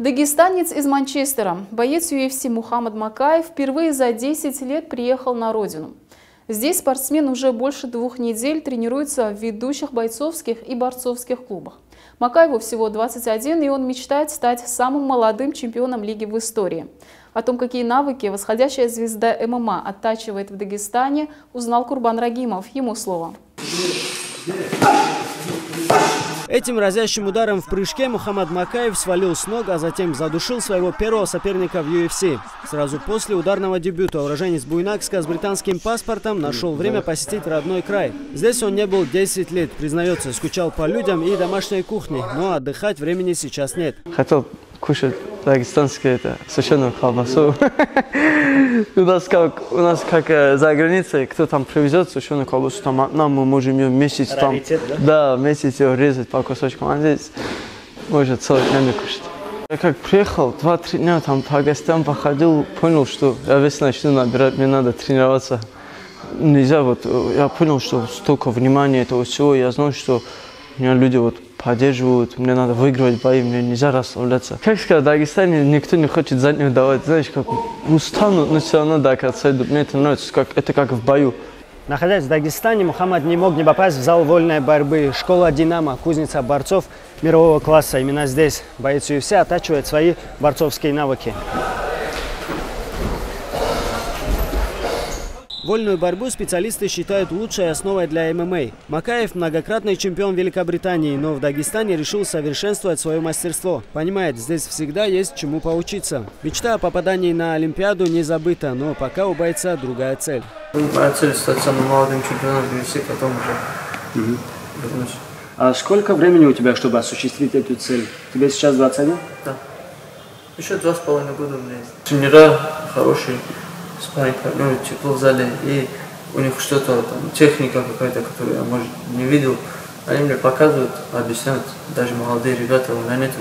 Дагестанец из Манчестера, боец UFC Мухаммад Макаев впервые за 10 лет приехал на родину. Здесь спортсмен уже больше двух недель тренируется в ведущих бойцовских и борцовских клубах. Макаеву всего 21, и он мечтает стать самым молодым чемпионом лиги в истории. О том, какие навыки восходящая звезда ММА оттачивает в Дагестане, узнал Курбан Рагимов. Ему слово. Этим разящим ударом в прыжке Мухаммад Макаев свалил с ног, а затем задушил своего первого соперника в UFC. Сразу после ударного дебюта уроженец Буйнакска с британским паспортом нашел время посетить родной край. Здесь он не был 10 лет, признается, скучал по людям и домашней кухне, но отдыхать времени сейчас нет. Хотел кушать дагестанское это сушеную колбасу. У нас как у нас как э, за границей, кто там привезет сушеную колбасу, там нам мы можем ее месяц там, да, месяц ее резать по кусочкам, а здесь может целый день кушать. Я как приехал, два-три дня там по гостям походил, понял, что я весь начну набирать, мне надо тренироваться. Нельзя вот, я понял, что столько внимания этого всего, я знаю, что меня люди вот поддерживают, мне надо выигрывать бои, мне нельзя расслабляться. Как сказать, в Дагестане никто не хочет заднюю давать, знаешь, как устанут, но все равно до конца идут. Мне это нравится, как, это как в бою. Находясь в Дагестане, Мухаммад не мог не попасть в зал вольной борьбы. Школа «Динамо», кузница борцов мирового класса. Именно здесь боец UFC оттачивает свои борцовские навыки. Вольную борьбу специалисты считают лучшей основой для ММА. Макаев – многократный чемпион Великобритании, но в Дагестане решил совершенствовать свое мастерство. Понимает, здесь всегда есть чему поучиться. Мечта о попадании на Олимпиаду не забыта, но пока у бойца другая цель. Моя цель – стать самым молодым чемпионом UFC, потом уже угу. вернусь. А сколько времени у тебя, чтобы осуществить эту цель? Тебе сейчас 21? Да. Еще два с половиной года у меня есть. Тренера хорошие спарринг партнеры тепло в зале, и у них что-то там, техника какая-то, которую я, может, не видел, они мне показывают, объясняют, даже молодые ребята, у меня нет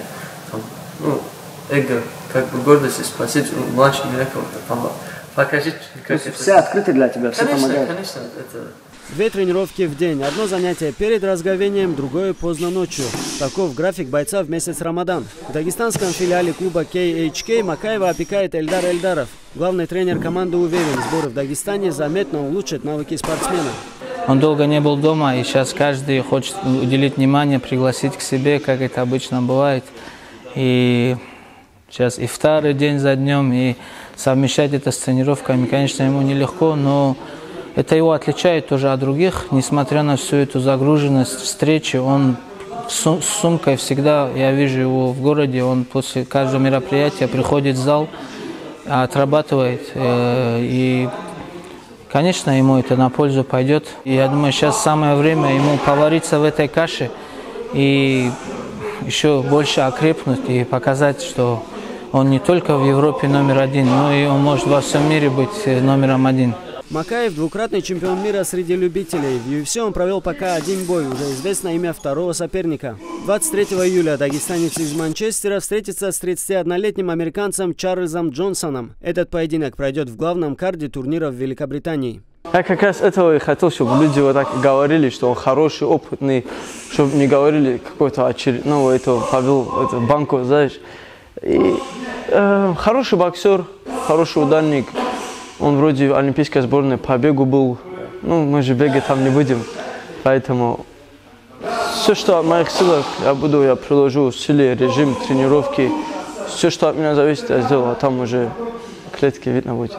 там, ну, эго, как бы гордости спросить у младшего меня кого-то, покажите, как это. Все открыты для тебя, все конечно, помогают? Конечно, это Две тренировки в день. Одно занятие перед разговением, другое поздно ночью. Таков график бойца в месяц Рамадан. В дагестанском филиале клуба KHK Макаева опекает Эльдар Эльдаров. Главный тренер команды уверен, сборы в Дагестане заметно улучшат навыки спортсмена. Он долго не был дома, и сейчас каждый хочет уделить внимание, пригласить к себе, как это обычно бывает. И сейчас и второй день за днем, и совмещать это с тренировками, конечно, ему нелегко, но это его отличает тоже от других, несмотря на всю эту загруженность встречи, он с сумкой всегда, я вижу его в городе, он после каждого мероприятия приходит в зал, отрабатывает. Э, и, конечно, ему это на пользу пойдет. Я думаю, сейчас самое время ему повариться в этой каше и еще больше окрепнуть и показать, что он не только в Европе номер один, но и он может во всем мире быть э, номером один. Макаев – двукратный чемпион мира среди любителей. В UFC он провел пока один бой, уже известно имя второго соперника. 23 июля дагестанец из Манчестера встретится с 31-летним американцем Чарльзом Джонсоном. Этот поединок пройдет в главном карде турнира в Великобритании. Я как раз этого и хотел, чтобы люди вот так говорили, что он хороший, опытный, чтобы не говорили какой-то очередного этого повел это, банку, знаешь. И, э, хороший боксер, хороший ударник, он вроде олимпийской сборной по бегу был. Ну, мы же бегать там не будем. Поэтому все, что от моих силах, я буду, я приложу силы, режим, тренировки. Все, что от меня зависит, я сделаю, а там уже клетки видно будет.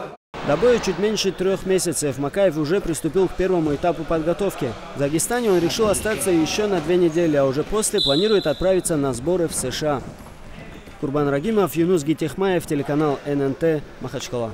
До боя чуть меньше трех месяцев Макаев уже приступил к первому этапу подготовки. В Дагестане он решил остаться еще на две недели, а уже после планирует отправиться на сборы в США. Курбан Рагимов, Юнус Гитехмаев, телеканал ННТ, Махачкала.